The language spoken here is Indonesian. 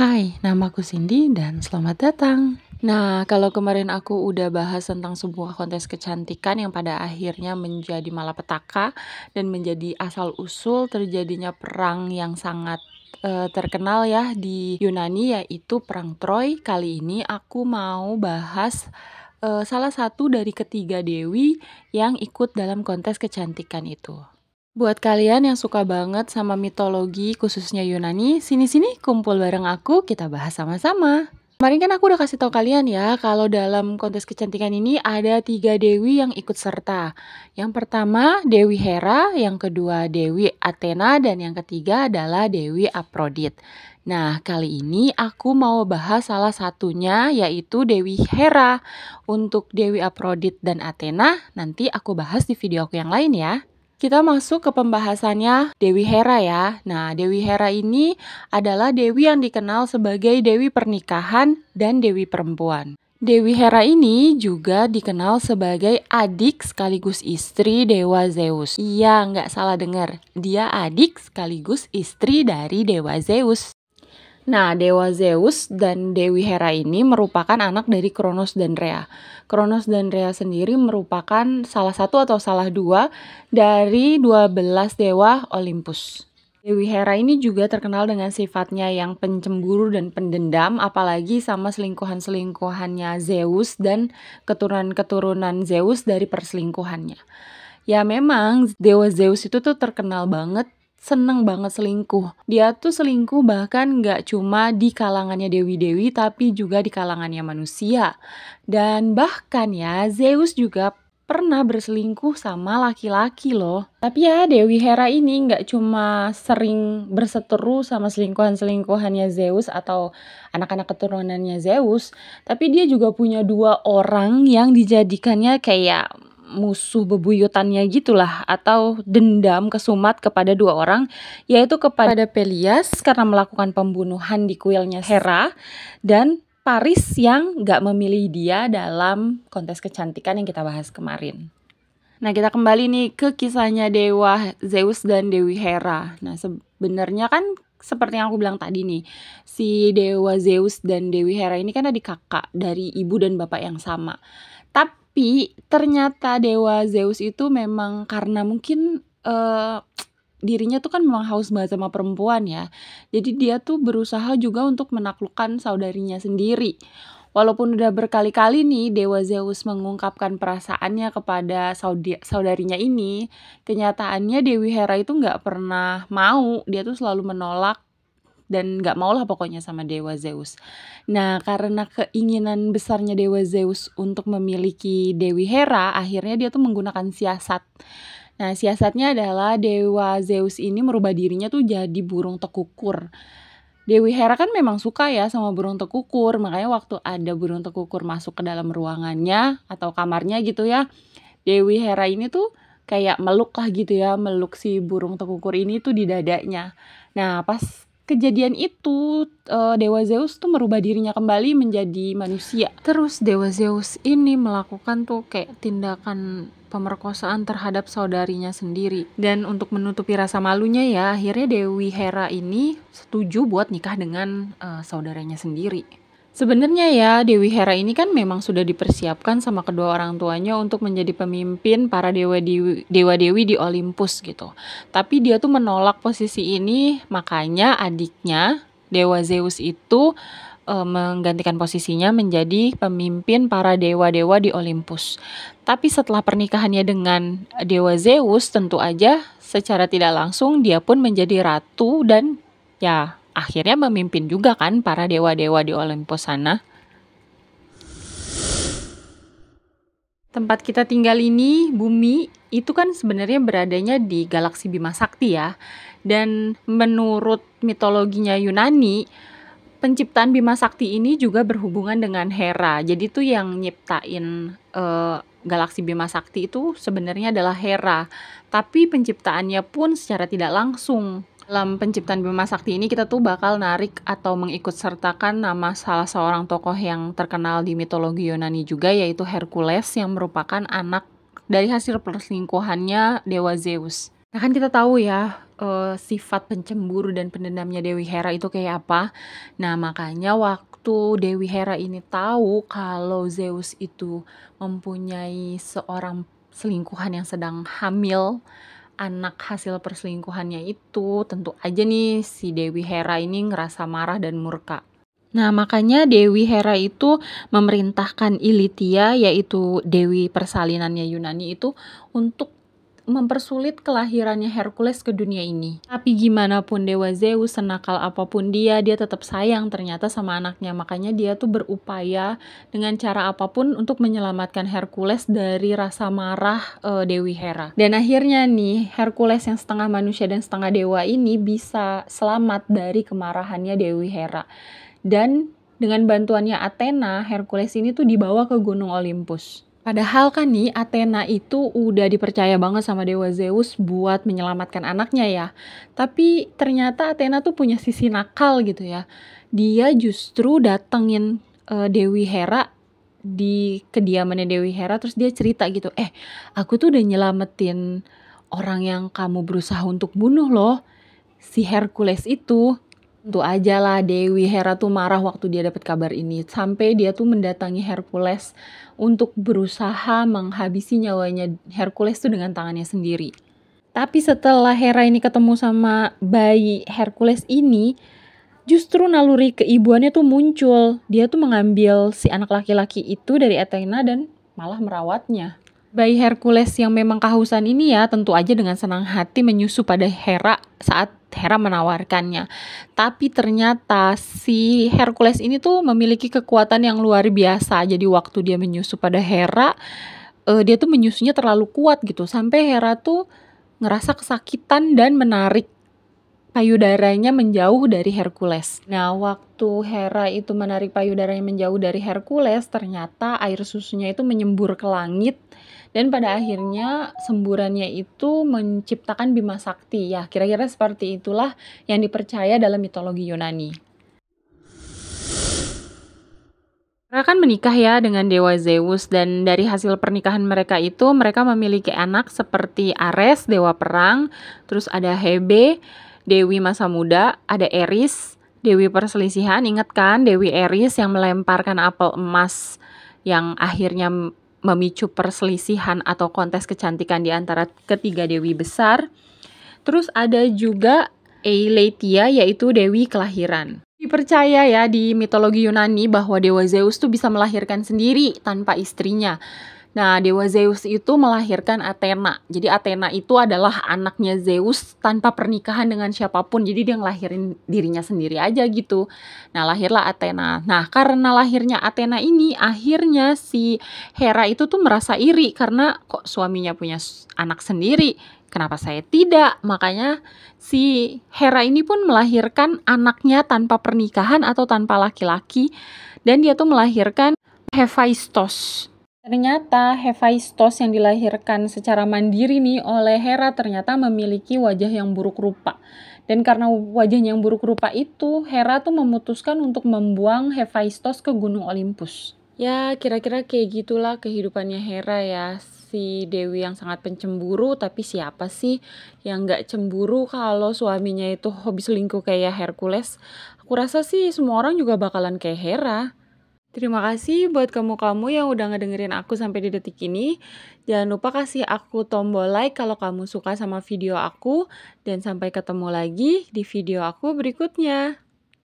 Hai, namaku Cindy dan selamat datang. Nah, kalau kemarin aku udah bahas tentang sebuah kontes kecantikan yang pada akhirnya menjadi malapetaka dan menjadi asal-usul terjadinya perang yang sangat uh, terkenal ya di Yunani yaitu Perang Troy. Kali ini aku mau bahas uh, salah satu dari ketiga dewi yang ikut dalam kontes kecantikan itu. Buat kalian yang suka banget sama mitologi khususnya Yunani, sini-sini kumpul bareng aku, kita bahas sama-sama. Kemarin kan aku udah kasih tau kalian ya, kalau dalam kontes kecantikan ini ada tiga dewi yang ikut serta. Yang pertama Dewi Hera, yang kedua Dewi Athena, dan yang ketiga adalah Dewi Aphrodite. Nah, kali ini aku mau bahas salah satunya yaitu Dewi Hera. Untuk Dewi Aphrodite dan Athena, nanti aku bahas di video aku yang lain ya. Kita masuk ke pembahasannya Dewi Hera ya. Nah, Dewi Hera ini adalah dewi yang dikenal sebagai dewi pernikahan dan dewi perempuan. Dewi Hera ini juga dikenal sebagai adik sekaligus istri Dewa Zeus. Iya, nggak salah dengar. Dia adik sekaligus istri dari Dewa Zeus. Nah, Dewa Zeus dan Dewi Hera ini merupakan anak dari Kronos dan Rhea. Kronos dan Rhea sendiri merupakan salah satu atau salah dua dari 12 dewa Olympus. Dewi Hera ini juga terkenal dengan sifatnya yang pencemburu dan pendendam, apalagi sama selingkuhan-selingkuhannya Zeus dan keturunan-keturunan Zeus dari perselingkuhannya. Ya memang Dewa Zeus itu tuh terkenal banget seneng banget selingkuh. Dia tuh selingkuh bahkan nggak cuma di kalangannya dewi-dewi tapi juga di kalangannya manusia. Dan bahkan ya Zeus juga pernah berselingkuh sama laki-laki loh. Tapi ya Dewi Hera ini nggak cuma sering berseteru sama selingkuhan-selingkuhannya Zeus atau anak-anak keturunannya Zeus, tapi dia juga punya dua orang yang dijadikannya kayak musuh bebuyutannya gitulah atau dendam kesumat kepada dua orang yaitu kepada Pelias karena melakukan pembunuhan di kuilnya Hera dan Paris yang gak memilih dia dalam kontes kecantikan yang kita bahas kemarin. Nah kita kembali nih ke kisahnya Dewa Zeus dan Dewi Hera. Nah sebenarnya kan seperti yang aku bilang tadi nih, si Dewa Zeus dan Dewi Hera ini kan adik kakak dari ibu dan bapak yang sama. Tapi tapi ternyata dewa Zeus itu memang karena mungkin uh, dirinya tuh kan memang haus banget sama perempuan ya. Jadi dia tuh berusaha juga untuk menaklukkan saudarinya sendiri. Walaupun udah berkali-kali nih Dewa Zeus mengungkapkan perasaannya kepada saudarinya ini, kenyataannya Dewi Hera itu nggak pernah mau. Dia tuh selalu menolak dan nggak mau lah pokoknya sama Dewa Zeus. Nah, karena keinginan besarnya Dewa Zeus untuk memiliki Dewi Hera, akhirnya dia tuh menggunakan siasat. Nah, siasatnya adalah Dewa Zeus ini merubah dirinya tuh jadi burung tekukur. Dewi Hera kan memang suka ya sama burung tekukur, makanya waktu ada burung tekukur masuk ke dalam ruangannya atau kamarnya gitu ya, Dewi Hera ini tuh kayak meluk lah gitu ya, meluk si burung tekukur ini tuh di dadanya. Nah, pas kejadian itu uh, Dewa Zeus tuh merubah dirinya kembali menjadi manusia. Terus Dewa Zeus ini melakukan tuh kayak tindakan pemerkosaan terhadap saudarinya sendiri. Dan untuk menutupi rasa malunya ya, akhirnya Dewi Hera ini setuju buat nikah dengan uh, saudaranya sendiri. Sebenarnya ya, Dewi Hera ini kan memang sudah dipersiapkan sama kedua orang tuanya untuk menjadi pemimpin para dewa dewi, dewa dewi di Olympus gitu. Tapi dia tuh menolak posisi ini, makanya adiknya Dewa Zeus itu e, menggantikan posisinya menjadi pemimpin para dewa-dewa di Olympus. Tapi setelah pernikahannya dengan Dewa Zeus, tentu aja secara tidak langsung dia pun menjadi ratu dan ya akhirnya memimpin juga kan para dewa-dewa di Olympus sana. Tempat kita tinggal ini, bumi, itu kan sebenarnya beradanya di galaksi Bima Sakti ya. Dan menurut mitologinya Yunani, penciptaan Bima Sakti ini juga berhubungan dengan Hera. Jadi tuh yang nyiptain uh, galaksi Bima Sakti itu sebenarnya adalah Hera. Tapi penciptaannya pun secara tidak langsung dalam penciptaan Bima Sakti ini kita tuh bakal narik atau mengikut sertakan nama salah seorang tokoh yang terkenal di mitologi Yunani juga yaitu Hercules yang merupakan anak dari hasil perselingkuhannya Dewa Zeus. Nah kan kita tahu ya uh, sifat pencemburu dan pendendamnya Dewi Hera itu kayak apa. Nah, makanya waktu Dewi Hera ini tahu kalau Zeus itu mempunyai seorang selingkuhan yang sedang hamil anak hasil perselingkuhannya itu tentu aja nih si Dewi Hera ini ngerasa marah dan murka. Nah, makanya Dewi Hera itu memerintahkan Ilitia yaitu Dewi persalinannya Yunani itu untuk mempersulit kelahirannya Hercules ke dunia ini. Tapi gimana pun Dewa Zeus, senakal apa pun dia, dia tetap sayang ternyata sama anaknya. Makanya dia tuh berupaya dengan cara apa pun untuk menyelamatkan Hercules dari rasa marah uh, Dewi Hera. Dan akhirnya nih, Hercules yang setengah manusia dan setengah dewa ini bisa selamat dari kemarahannya Dewi Hera. Dan dengan bantuannya Athena, Hercules ini tuh dibawa ke Gunung Olympus. Padahal kan nih Athena itu udah dipercaya banget sama Dewa Zeus buat menyelamatkan anaknya ya. Tapi ternyata Athena tuh punya sisi nakal gitu ya. Dia justru datengin uh, Dewi Hera di kediamannya Dewi Hera terus dia cerita gitu, "Eh, aku tuh udah nyelamatin orang yang kamu berusaha untuk bunuh loh. Si Hercules itu." Tentu aja lah Dewi Hera tuh marah waktu dia dapat kabar ini. Sampai dia tuh mendatangi Hercules untuk berusaha menghabisi nyawanya Hercules tuh dengan tangannya sendiri. Tapi setelah Hera ini ketemu sama bayi Hercules ini, justru naluri keibuannya tuh muncul. Dia tuh mengambil si anak laki-laki itu dari Athena dan malah merawatnya. Bayi Hercules yang memang kehausan ini ya tentu aja dengan senang hati menyusu pada Hera saat Hera menawarkannya. Tapi ternyata si Hercules ini tuh memiliki kekuatan yang luar biasa. Jadi waktu dia menyusu pada Hera, uh, dia tuh menyusunya terlalu kuat gitu. Sampai Hera tuh ngerasa kesakitan dan menarik payudaranya menjauh dari Hercules. Nah, waktu Hera itu menarik payudaranya menjauh dari Hercules, ternyata air susunya itu menyembur ke langit. Dan pada akhirnya semburannya itu menciptakan Bima Sakti. Ya kira-kira seperti itulah yang dipercaya dalam mitologi Yunani. Mereka kan menikah ya dengan Dewa Zeus dan dari hasil pernikahan mereka itu mereka memiliki anak seperti Ares, Dewa Perang, terus ada Hebe, Dewi Masa Muda, ada Eris, Dewi Perselisihan, ingat kan Dewi Eris yang melemparkan apel emas yang akhirnya memicu perselisihan atau kontes kecantikan di antara ketiga dewi besar. Terus ada juga Eiletia yaitu dewi kelahiran. Dipercaya ya di mitologi Yunani bahwa dewa Zeus tuh bisa melahirkan sendiri tanpa istrinya. Nah, Dewa Zeus itu melahirkan Athena. Jadi Athena itu adalah anaknya Zeus tanpa pernikahan dengan siapa pun. Jadi dia ngelahirin dirinya sendiri aja gitu. Nah, lahirlah Athena. Nah, karena lahirnya Athena ini akhirnya si Hera itu tuh merasa iri karena kok suaminya punya anak sendiri. Kenapa saya tidak? Makanya si Hera ini pun melahirkan anaknya tanpa pernikahan atau tanpa laki-laki dan dia tuh melahirkan Hephaistos. Ternyata Hephaistos yang dilahirkan secara mandiri nih oleh Hera ternyata memiliki wajah yang buruk rupa. Dan karena wajahnya yang buruk rupa itu, Hera tuh memutuskan untuk membuang Hephaistos ke Gunung Olympus. Ya, kira-kira kayak gitulah kehidupannya Hera ya. Si Dewi yang sangat pencemburu, tapi siapa sih yang gak cemburu kalau suaminya itu hobi selingkuh kayak Hercules? Aku rasa sih semua orang juga bakalan kayak Hera. Terima kasih buat kamu-kamu yang udah ngedengerin aku sampai di detik ini. Jangan lupa kasih aku tombol like kalau kamu suka sama video aku. Dan sampai ketemu lagi di video aku berikutnya.